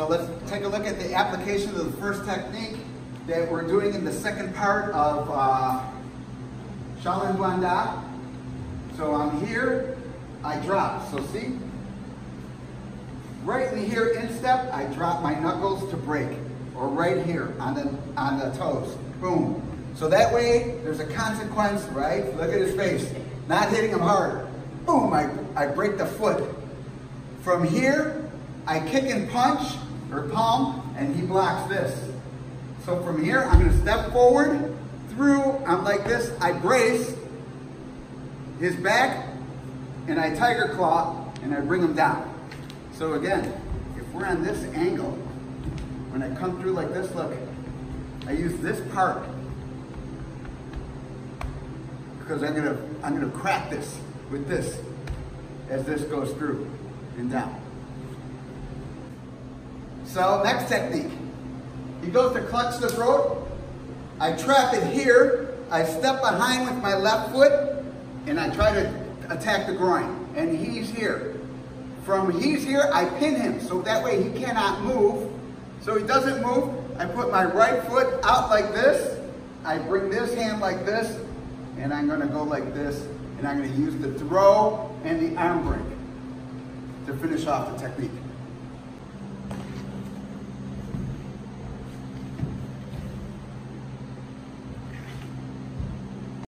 So let's take a look at the application of the first technique that we're doing in the second part of uh, Shaolin Duan Da. So I'm here, I drop. So see, right in here, instep, I drop my knuckles to break. Or right here on the, on the toes, boom. So that way, there's a consequence, right? Look at his face. Not hitting him hard. Boom, I, I break the foot. From here, I kick and punch, or palm, and he blocks this. So from here, I'm gonna step forward, through, I'm like this, I brace his back, and I tiger claw, and I bring him down. So again, if we're on this angle, when I come through like this, look, I use this part because I'm gonna I'm gonna crack this with this as this goes through and down. So next technique. He goes to clutch the throat. I trap it here. I step behind with my left foot and I try to attack the groin. And he's here. From he's here, I pin him so that way he cannot move. So he doesn't move. I put my right foot out like this. I bring this hand like this and I'm gonna go like this and I'm gonna use the throw and the arm break to finish off the technique.